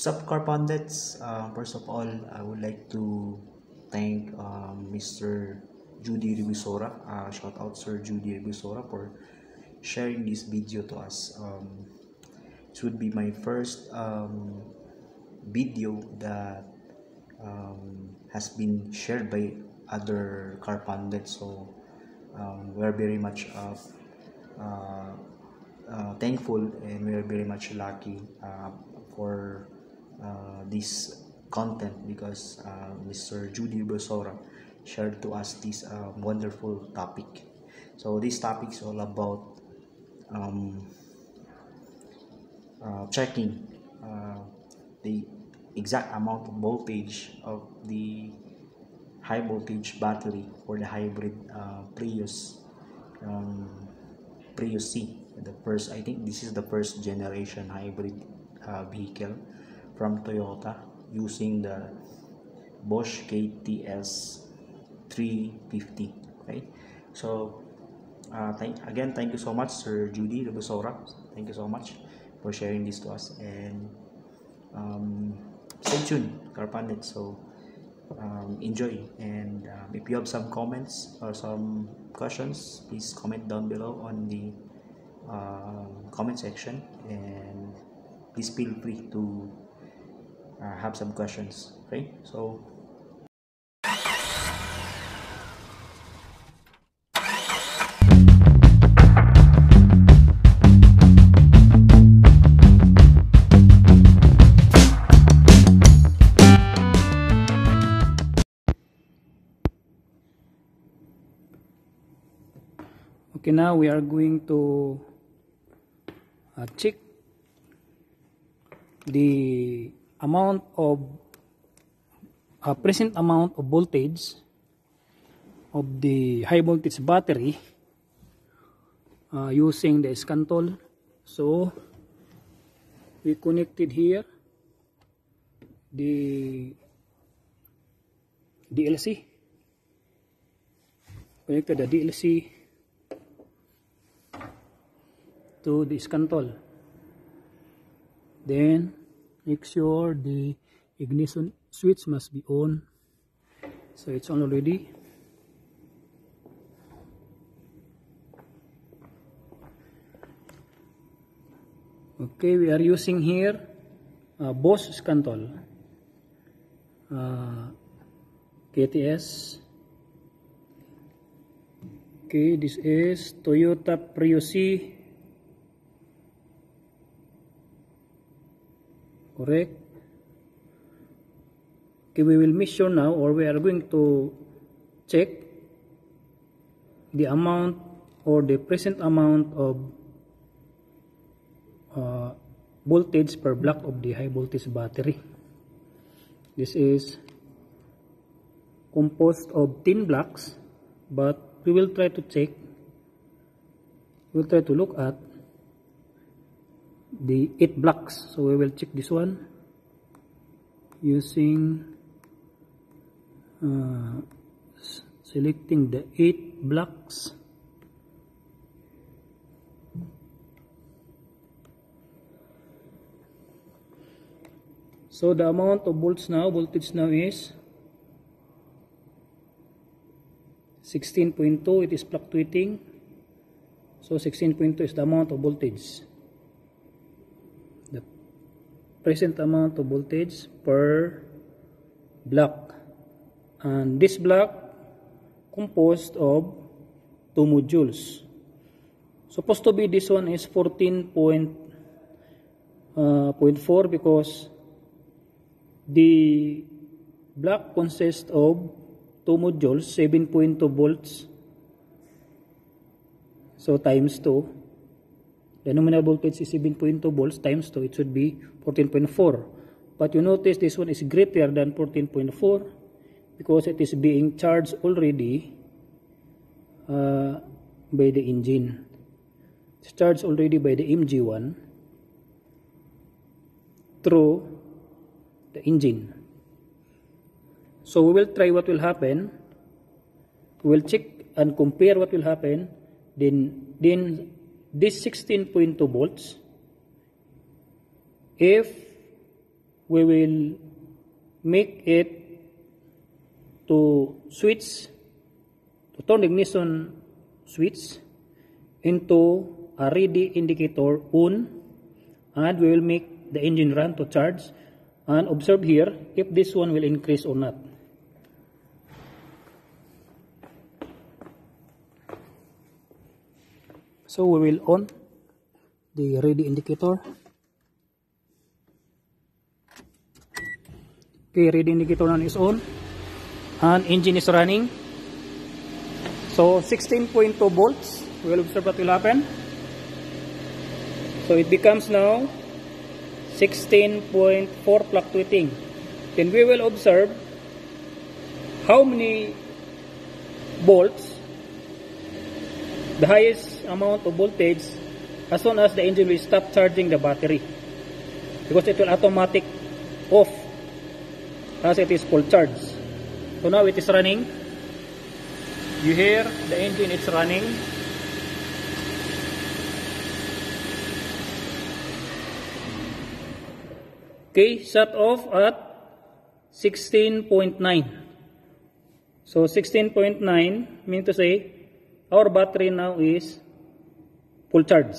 Sup uh, first of all, I would like to thank um, Mr. Judy Ribisora, uh, shout out Sir Judy Ribisora for sharing this video to us. Um, it would be my first um, video that um, has been shared by other car pundits, so um, we're very much uh, uh, uh, thankful and we're very much lucky uh, for uh, this content because uh, Mr. Judy Bosora shared to us this uh, wonderful topic. So this topic is all about um, uh, checking uh, the exact amount of voltage of the high voltage battery for the hybrid uh, Prius um, Prius C the first I think this is the first generation hybrid uh, vehicle from Toyota using the Bosch KTS 350 okay so uh, thank again thank you so much Sir Judy Rubusora thank you so much for sharing this to us. And um, stay tuned Carpandit so um, enjoy. And um, if you have some comments or some questions please comment down below on the um, comment section. And please feel free to uh, have some questions okay so Okay, now we are going to uh, check the amount of uh, present amount of voltage of the high voltage battery uh, using the scantol. So we connected here the DLC connected the DLC to the scantol. Then make sure the ignition switch must be on. So it's on already. Okay, we are using here uh, Bosch scantol. Uh, KTS. Okay, this is Toyota Prius C correct? Okay we will measure now or we are going to check the amount or the present amount of uh, voltage per block of the high voltage battery. This is composed of 10 blocks but we will try to check. We'll try to look at the 8 blocks. So we will check this one using uh, selecting the 8 blocks. So the amount of volts now voltage now is 16.2 it is fluctuating. So 16.2 is the amount of voltage present amount of voltage per block. And this block composed of 2 modules. Supposed to be this one is 14.4 uh, because the block consists of 2 modules 7.2 volts. So times 2 the nominal voltage is 7.2 volts times 2, it should be 14.4. But you notice this one is greater than 14.4 because it is being charged already uh, by the engine. It's charged already by the MG1 through the engine. So we will try what will happen. We will check and compare what will happen. Then, then this 16.2 volts if we will make it to switch to turn ignition switch into a ready indicator on and we will make the engine run to charge and observe here if this one will increase or not. So we will on the ready indicator. Okay, ready indicator now is on and engine is running. So 16.2 volts. We will observe what will happen. So it becomes now 16.4 fluctuating. Then we will observe how many volts the highest amount of voltage as soon as the engine will stop charging the battery. Because it will automatic off as it is full charge. So now it is running. You hear the engine is running. Okay shut off at 16.9 so 16.9 mean to say our battery now is full charge